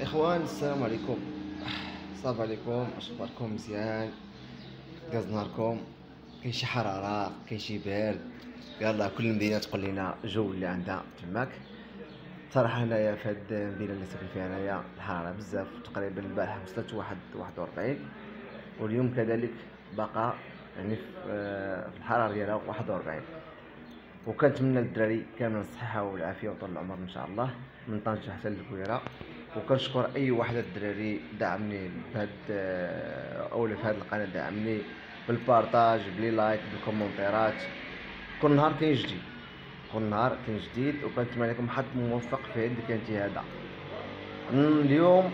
إخوان السلام عليكم. صافا عليكم اش أخباركم مزيان؟ داز نهاركم؟ كاين شي حرارة؟ كاين شي بارد؟ يلا كل مدينة تقول لنا جو اللي عندها تماك. صراحة هنايا في هاد المدينة اللي ساكن فيها انايا الحرارة بزاف تقريبا البارح وصلت واحد واحد وربعين واليوم كذلك بقى يعني في آه، الحرارة ديالها واحد وربعين وكنتمنى للدراري كامل الصحة والعافية وطول العمر إن شاء الله. من طنجة حتى للكويرة. وكنشكر أي واحد الدراري دعمني بهاد أو في هاد القناة دعمني بالبارطاج بلي لايك بالكومنتيرات كل نهار كاين جديد. كل نهار كاين جديد وكنتمنى لكم حظ موفق في هاد quinté هذا. اليوم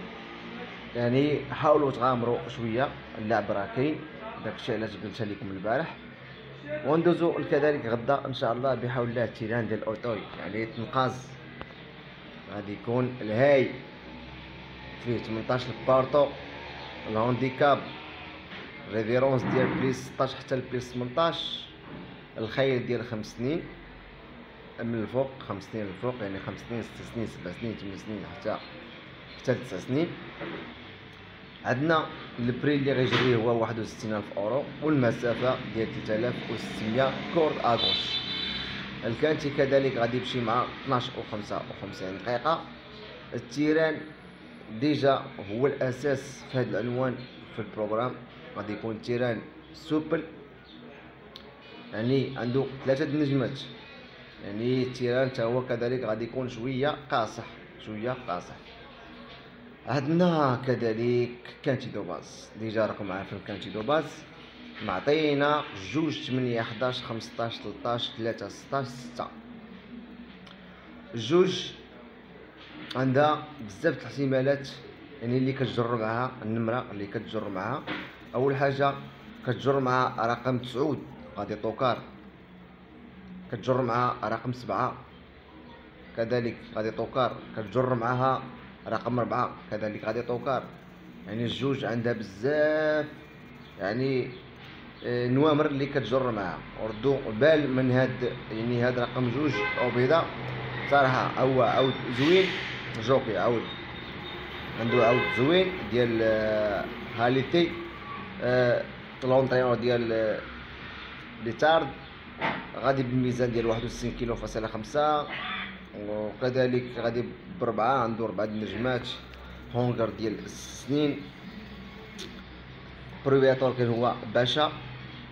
يعني حاولوا تغامروا شوية اللعب راه كاين. داكشي علاش قلت لكم البارح. وندوزو كذلك غدا إن شاء الله بحول الله ال terrain ديال الأوتوي. يعني تنقاز. غادي يكون الهاي. فيه 18 partants ال handicap référence ديال plus 16 حتى ل plus 18 الخيل ديال خمس سنين من الفوق خمس سنين الفوق يعني خمس سنين ست سنين سبع سنين ثمان سنين حتى حتى تسع سنين عندنا ال prix اللي غيجري هو 61000 اورو والمسافه ديال 3600 corde à gauche ال quinté كذلك غادي يمشي مع 12 و 55 دقيقه ال terrain déjà هو الأساس في هذا العنوان في ال programme. غادي يكون terrain souple. يعني عنده ثلاثة نجمات يعني ال terrain حتى هو كذلك غادي يكون شوية قاصح شوية قاصح. عندنا كذلك quinté de base. déjà راكم عارفين quinté de base. معطينا جوج تمنية حداش خمسطاش تلطاش تلاتة ستاش ستة. جوج عندها بزاف الاحتمالات يعني اللي كتجر معها النمرة اللي كتجر معها أول حاجة كتجر معها رقم تسعود غادي طوكار كتجر معها رقم سبعة كذلك غادي طوكار كتجر معها رقم أربعة كذلك غادي طوكار يعني الجوج عندها بزاف يعني آه، نوامر اللي كتجر معاها. وردوا بال من هاد يعني هاد رقم جوج أو بيضاء صراحة هو عود زوين. جوكي عود عنده عود زوين ديال آه، هاليتي آه، لونطرينور ديال آه، ليتارد غادي بميزان ديال واحد وستين كيلو فاصلة خمسة. وكذلك غادي بربعة عنده ربعة النجمات. هونغر ديال السنين. بروفياتور كان هو باشا.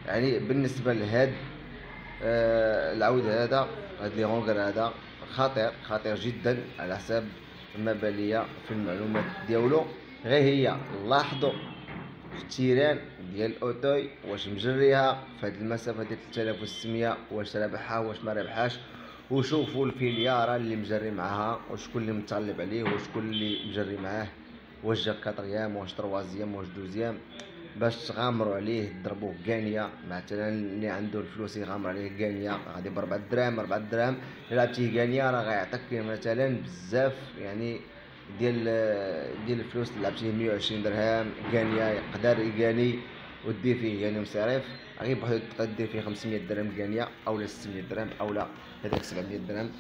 يعني بالنسبة لهاد آه العود هذا هاد لي هونغر هذا خطير خطير جدا على حساب ما بالية في المعلومات ديالو. غير هي لاحظوا التيران ديال الاوتوي واش مجريها في هاد المسافة ديال 3600 واش رابحها واش ما رابحاش وشوفوا الفيليارة اللي مجري معاها وشكون اللي متغلب عليه وشكون اللي مجري معاه. واش جا كاتريام واش تروازيام واش دوزيام. باش تغامروا عليه تضربوه كانية مثلا اللي عنده الفلوس يغامر عليه كانية غادي بربعة دراهم ربعة دراهم. إلا لعبتيه كانية راه غيعطيك مثلا بزاف يعني ديال ديال الفلوس. اللي لعبتيه 120 درهم كانية يقدر يكاني ودير فيه يعني مصاريف. غير تقدر دير فيه 500 درهم كانية اولا 600 درهم اولا هذاك 700 درهم.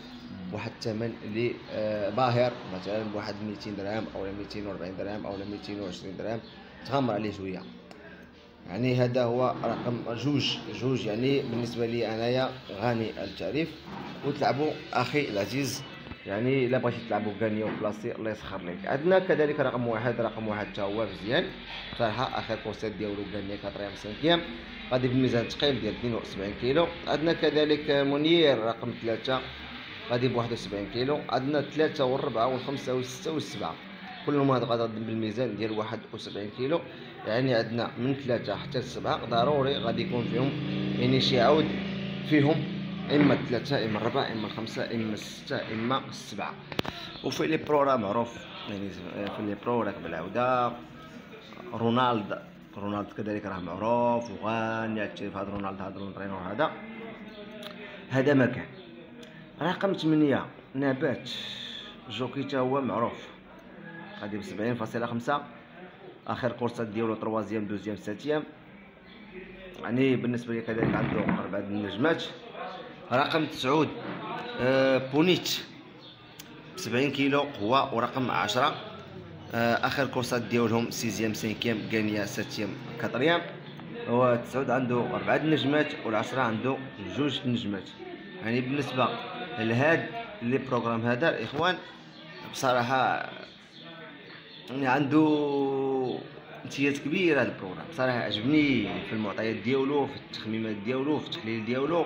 بواحد الثمن اللي آه باهر. مثلا بواحد 200 درهم اولا 240 درهم اولا 220 درهم. تغامر عليه شوية. يعني هذا هو رقم جوج جوج يعني بالنسبة لي أنايا غني التعريف. وتلعبوا أخي العزيز يعني إلا بغيتي تلعبوا كانيو بلاصتي الله يسخر لك. عندنا كذلك رقم واحد رقم واحد حتى هو مزيان. صراحة اخر كورسات ديالو كانيا كاتريام سانكيام غادي بميزان ثقيل ديال 72 كيلو. عندنا كذلك منير رقم ثلاثة. غادي ب 71 كيلو. عندنا ثلاثة والربعة والخمسة والستة والسبعة كلهم هاد غادي بالميزان ديال 71 كيلو. يعني عندنا من ثلاثة حتى لسبعة ضروري غادي يكون فيهم يعني شي عود فيهم إما الثلاثة إما الربعة إما الخمسة إما الستة إما السبعة وفي لي برو راه معروف يعني في لي برو راكب العودة رونالد رونالد كذلك راه معروف وغاني هادشي في هاد رونالد هاد الترينور هذا هذا مكان رقم ثمانية نبات جوكي تا هو معروف. غادي فاصلة خمسة. آخر كورسات ديالو تروازيام دوزيام ساتيام يعني بالنسبة لي كذلك عنده أربعة النجمات. رقم تسعود آه بونيت. بسبعين كيلو قوة ورقم عشرة. آه، آخر كورسات ديالهم sixième cinquième كانيا septième quatrième هو تسعود عنده أربعة النجمات والعشرة عنده جوج النجمات يعني بالنسبة لهاد les programmes هذا الإخوان بصراحة يعني عنده امتياز كبير هذا ال programme. بصراحة عجبني في المعطيات ديالو في التخميمات ديالو في التحليل ديالو.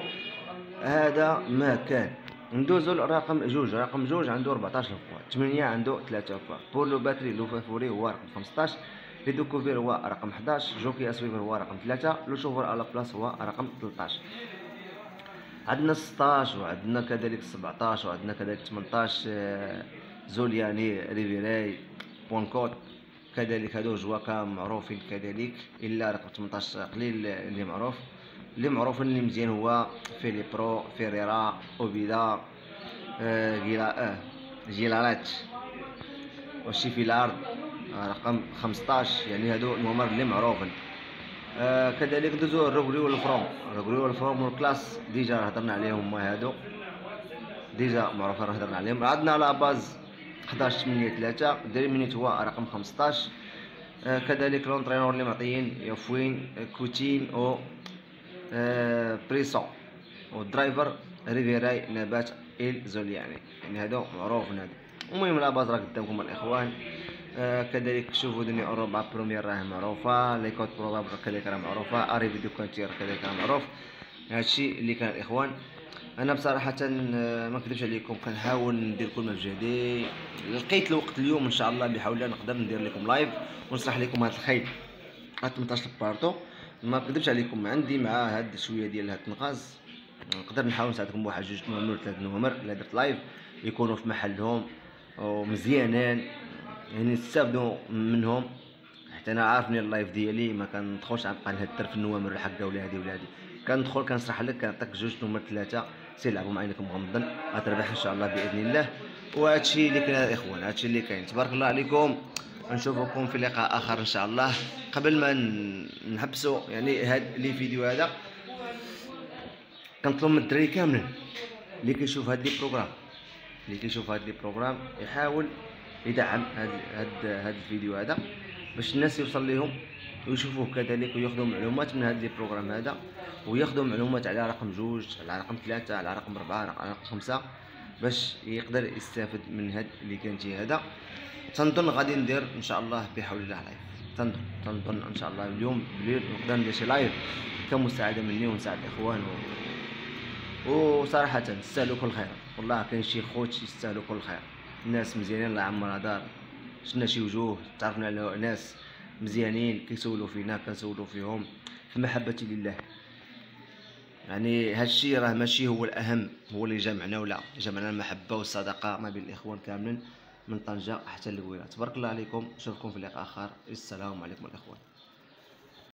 هذا ما كان. ندوزو لرقم جوج. رقم جوج عنده 14 فوا 8 عنده 3 فوا بور لو باتري لو فافوري هو رقم 15 لي دوكوفير هو رقم 11 جوكي أسويفر هو رقم 3 لو شوفر على بلاس هو رقم 13 عندنا 16 وعندنا كذلك 17 وعندنا كذلك 18 آه، زولياني ريفيراي بونكوت. كذلك هادو جواكا معروفين كذلك إلا رقم 18 قليل اللي معروف. اللي معروف اللي مزيان هو فيلي برو فيريرا أوبيدا آه جيلا آه جيلارات وشيفيلارد آه رقم 15 يعني هادو النمر اللي معروفين آه كذلك دوزو الروغري والفروم الروغري والفروم والكلاس ديجا هضرنا عليهم هما هادو. ديجا معروفين هضرنا عليهم. عندنا لا باز 11 8 3 ديرمينيت هو رقم 15 آه كذلك لونترينور اللي معطيين يوفوين كوتين أو آه بريسون. والدرايفر ريفيراي نبات ال زولياني. يعني هذا معروف هذا المهم لا باز راه قدامكم الإخوان. آه كذلك شوفوا دنيا أوروبا بروميير راه معروفة. لي كود بروبابل كذلك راه معروفة. اري فيديو كونتير كذلك راه معروف. هادشي اللي كان الإخوان. أنا بصراحة آه، ما نكذبش عليكم كنحاول ندير كل ما بجهدي لقيت الوقت اليوم إن شاء الله بحول الله نقدر ندير لكم live ونشرح لكم هذا الخيط. 18 partants ما نكذبش عليكم عندي مع هاد شوية ديال هاد النقاز. نقدر نحاول نساعدكم بواحد جوج نوامر ثلاث نوامر الا درت live يكونوا في محلهم ومزيانين. يعني نستافدوا منهم. حتى أنا عارفني ال live ديالي ما كندخلش نبقى نهدر في النوامر الحقه ولا هادي ولا هادي كندخل كنشرح لك كنعطيك جوج نوامر ثلاثة. سير لعبوا مع عينكم مغمضا غتربح إن شاء الله بإذن الله. وهادشي اللي كاين الاخوان هادشي اللي كاين. تبارك الله عليكم. نشوفكم في لقاء آخر إن شاء الله. قبل ما نحبسوا يعني هاد لي فيديو هذا. كنطلب من الدراري كاملين اللي كيشوف هاد les programmes. اللي كيشوف هاد les programmes يحاول يدعم هاد هاد هاد الفيديو هذا باش الناس يوصل لهم ويشوفوه كذلك وياخذوا معلومات من هاد les programmes هذا وياخذوا معلومات على رقم جوج على رقم ثلاثة على رقم أربعة على رقم خمسة باش يقدر يستافد من هاد le quinté هذا. تنظن غادي ندير إن شاء الله بحول الله live تنظن تنظن إن شاء الله اليوم بالليل نقدر ندير شي live كمساعدة مني ونساعد الاخوان و... وصراحه تستاهلوا كل خير. والله كاين شي خوت يستاهلوا كل خير. الناس مزيانين الله يعمرها دار. شفنا شي وجوه؟ تعرفنا على ناس. مزيانين كيسولوا فينا كنسولوا فيهم. في محبة لله. يعني هادشي راه ماشي هو الأهم هو اللي جمعنا ولا جمعنا المحبة والصداقة ما بين الإخوان كاملين من طنجة حتى للقويره تبارك الله عليكم. نشوفكم في لقاء آخر. السلام عليكم الإخوان.